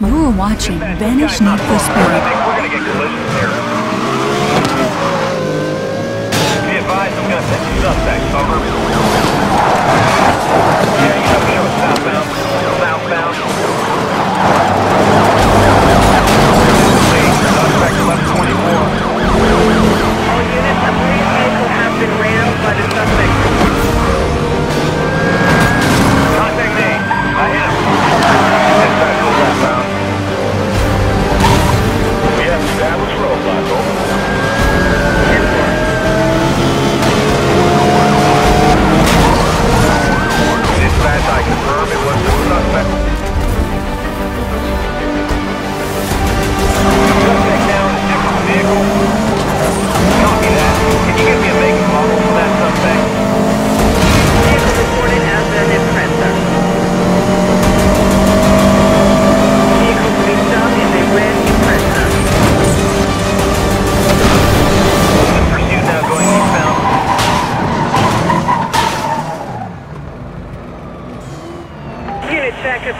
You're watching Vanish Need for Speed. We're gonna get collisions here. Be advised, I'm gonna you.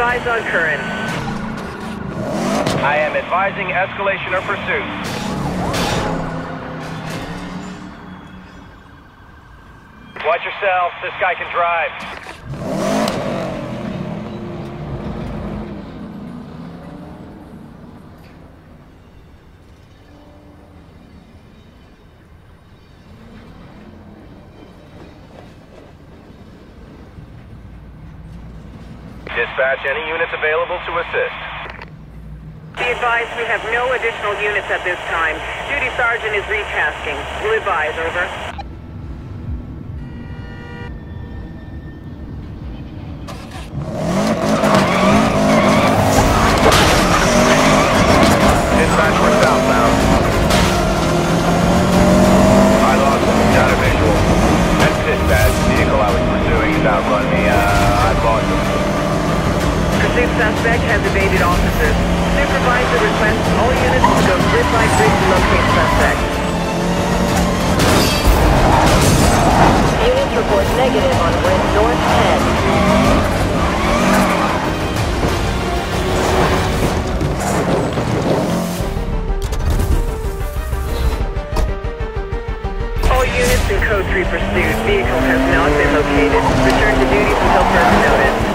advise on current. I am advising escalation or pursuit. Watch yourself. this guy can drive. dispatch any units available to assist. Be advised we have no additional units at this time. Duty Sergeant is retasking. Will advise, over. Pursued suspect has evaded officers. Supervisor requests all units to go grid by grid to locate suspect. Units report negative on wind north 10. units in code 3 pursuit. Vehicle has not been located. Return to duty until further notice.